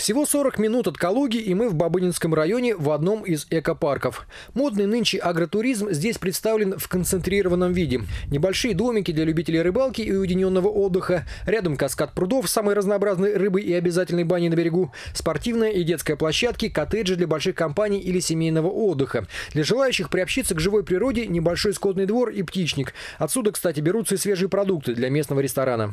Всего 40 минут от Калуги, и мы в Бабынинском районе в одном из экопарков. Модный нынче агротуризм здесь представлен в концентрированном виде. Небольшие домики для любителей рыбалки и уединенного отдыха. Рядом каскад прудов с самой разнообразной рыбой и обязательной баней на берегу. Спортивная и детская площадки, коттеджи для больших компаний или семейного отдыха. Для желающих приобщиться к живой природе небольшой скотный двор и птичник. Отсюда, кстати, берутся и свежие продукты для местного ресторана.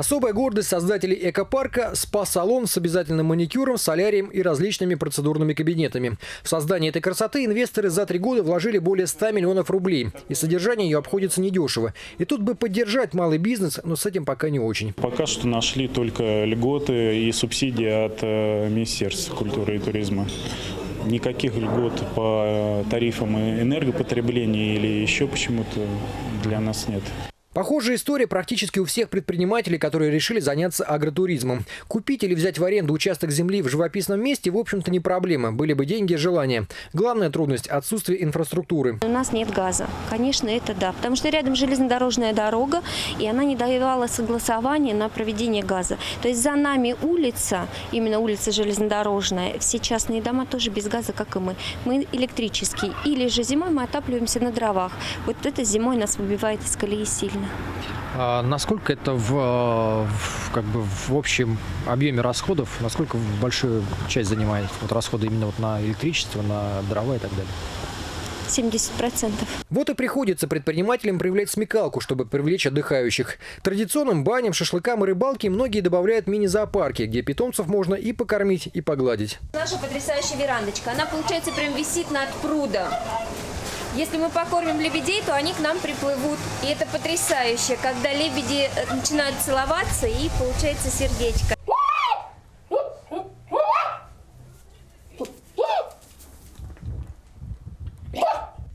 Особая гордость создателей экопарка – спа-салон с обязательным маникюром, солярием и различными процедурными кабинетами. В создание этой красоты инвесторы за три года вложили более 100 миллионов рублей. И содержание ее обходится недешево. И тут бы поддержать малый бизнес, но с этим пока не очень. Пока что нашли только льготы и субсидии от э, Министерства культуры и туризма. Никаких льгот по тарифам энергопотребления или еще почему-то для нас нет. Похожая история практически у всех предпринимателей, которые решили заняться агротуризмом. Купить или взять в аренду участок земли в живописном месте, в общем-то, не проблема. Были бы деньги и желание. Главная трудность – отсутствие инфраструктуры. У нас нет газа. Конечно, это да. Потому что рядом железнодорожная дорога, и она не давала согласования на проведение газа. То есть за нами улица, именно улица железнодорожная, все частные дома тоже без газа, как и мы. Мы электрические. Или же зимой мы отапливаемся на дровах. Вот это зимой нас выбивает из колеи сильно. А насколько это в, в, как бы в общем объеме расходов, насколько большую часть занимает вот расходы именно вот на электричество, на дрова и так далее? 70%. Вот и приходится предпринимателям проявлять смекалку, чтобы привлечь отдыхающих. Традиционным баням, шашлыкам и рыбалке многие добавляют мини-зоопарки, где питомцев можно и покормить, и погладить. Наша потрясающая верандочка, она, получается, прям висит над прудом. Если мы покормим лебедей, то они к нам приплывут. И это потрясающе, когда лебеди э, начинают целоваться и получается сердечко.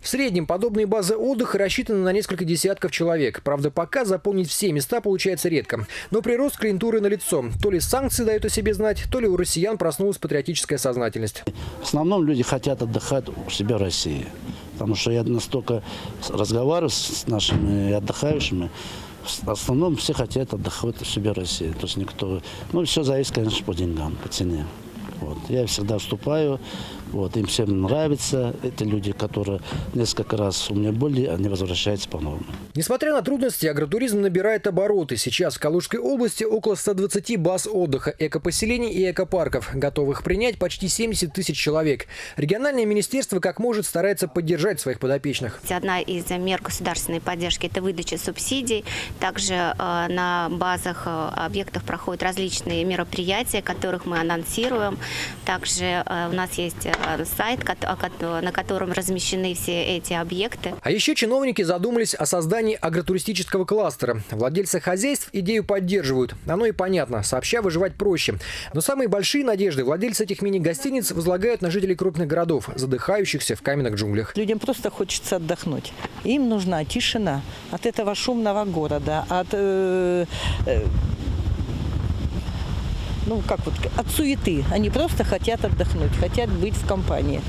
В среднем подобные базы отдыха рассчитаны на несколько десятков человек. Правда, пока заполнить все места получается редко. Но прирост клиентуры налицо. То ли санкции дают о себе знать, то ли у россиян проснулась патриотическая сознательность. В основном люди хотят отдыхать у себя в России. Потому что я настолько разговариваю с нашими отдыхающими, в основном все хотят отдыхать в России. То есть никто... Ну, все зависит, конечно, по деньгам, по цене. Вот. Я всегда вступаю, вот, им всем нравится. Это люди, которые несколько раз у меня были, они возвращаются по-новому. Несмотря на трудности, агротуризм набирает обороты. Сейчас в Калужской области около 120 баз отдыха, экопоселений и экопарков, готовых принять почти 70 тысяч человек. Региональное министерство как может старается поддержать своих подопечных. Одна из мер государственной поддержки – это выдача субсидий. Также э, на базах э, объектов проходят различные мероприятия, которых мы анонсируем. Также э, у нас есть сайт, на котором размещены все эти объекты. А еще чиновники задумались о создании агротуристического кластера. Владельцы хозяйств идею поддерживают. Оно и понятно, сообща выживать проще. Но самые большие надежды владельцы этих мини-гостиниц возлагают на жителей крупных городов, задыхающихся в каменных джунглях. Людям просто хочется отдохнуть. Им нужна тишина от этого шумного города, от э, э, ну, как вот, от суеты. Они просто хотят отдохнуть, хотят быть в компании.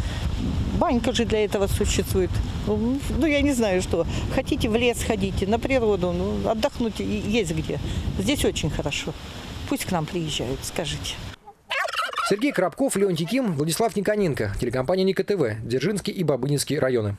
Банька же для этого существует. Ну, ну, я не знаю, что. Хотите в лес, ходите, на природу, ну, отдохнуть есть где. Здесь очень хорошо. Пусть к нам приезжают, скажите. Сергей Крабков, Леонтий Ким, Владислав Никоненко, телекомпания Ника ТВ, Дзержинский и Бабынинский районы.